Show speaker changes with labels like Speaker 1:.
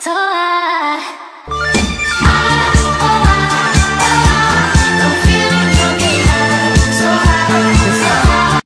Speaker 1: So.